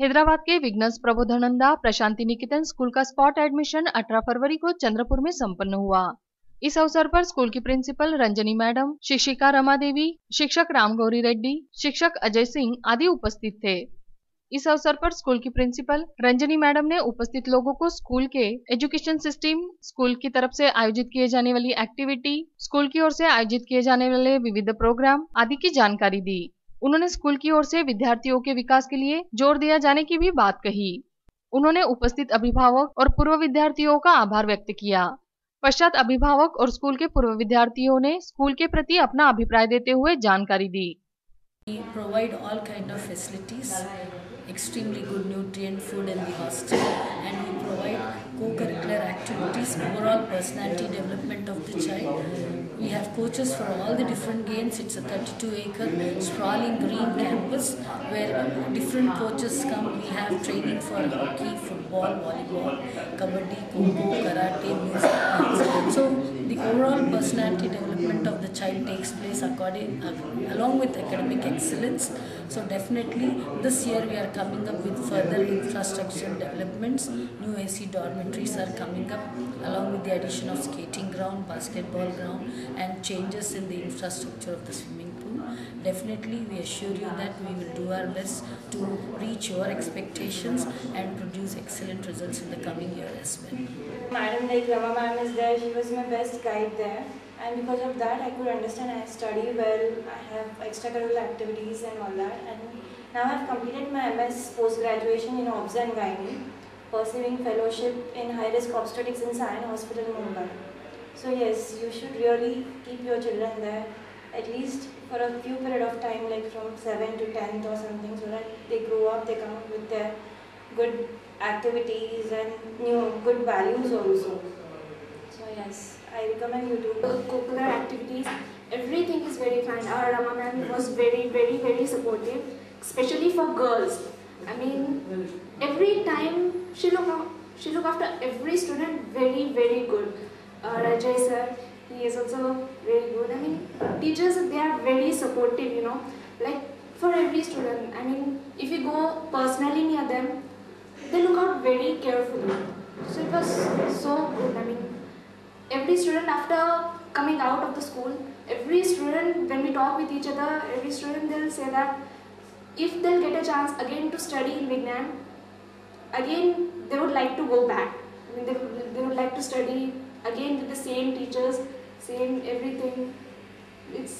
हैदराबाद के विघ्नस प्रबोधानंदा, प्रशांति निकेतन स्कूल का स्पॉट एडमिशन 18 फरवरी को चंद्रपुर में संपन्न हुआ। इस अवसर पर स्कूल की प्रिंसिपल रंजनी मैडम, शिक्षिका रमा देवी, शिक्षक रामगौरी रेड्डी, शिक्षक अजय सिंह आदि उपस्थित थे। इस अवसर पर स्कूल की प्रिंसिपल रंजनी मैडम ने उपस्थित लोगों को स्कूल के एजुकेशन सिस्टम, स्कूल की तरफ़ से आयोजित किए जाने वाली एक्टिविटी, स्कूल की ओर से आयोजित किए जाने वाले विविध प्रोग्राम आदि की जानकारी दी। उन्होंने स्कूल की ओर से विद्यार्थियों के विकास के लिए ज़ोर दिया जाने की भी बात कही। उन्होंने उपस्थित अभिभावक और पूर्व विद्यार्थियों का आभार व्यक्त किया। पश्चात अभिभावक और स्कूल के पूर्व विद्यार्थियों ने स्कूल के प्रति अपना अभिप्राय देते हुए जानकारी दी। Provide all kind of facilities extremely good nutrient food in and provide co curricular activities overall personality development of the child We have coaches for all the different games. It's a 32-acre sprawling green campus where different coaches come. We have training for hockey, football, volleyball, kabaddi, kho karate, music. Overall personality development of the child takes place according uh, along with academic excellence. So definitely this year we are coming up with further infrastructure developments. New AC dormitories are coming up along with the addition of skating ground, basketball ground and changes in the infrastructure of the swimming pool. Definitely we assure you that we will do our best to reach your expectations and produce excellent results in the coming year as well. Madam like ma'am is there, she was my best guide there and because of that I could understand I study well, I have extracurricular activities and all that and now I have completed my MS post-graduation in OBS and Gynae, pursuing fellowship in high-risk obstetrics in Sion Hospital, Mumbai. So yes, you should really keep your children there at least for a few period of time like from 7 to 10th or something so that they grow up, they come up with their good activities and new good values also. So yes, I recommend you to co-curricular activities, everything is very fine. Our Rama ma'am was very, very, very supportive, especially for girls. I mean, every time she look she look after every student very, very good. Uh, Rajay sir, he is also very good. I mean, teachers they are very supportive. You know, like for every student. I mean, if you go personally near them, they look out very carefully. So it was so good. Every student after coming out of the school, every student when we talk with each other, every student they'll say that if they'll get a chance again to study in Vignan, again they would like to go back. I mean, they, would- they would like to study again with the same teachers, same everything. It's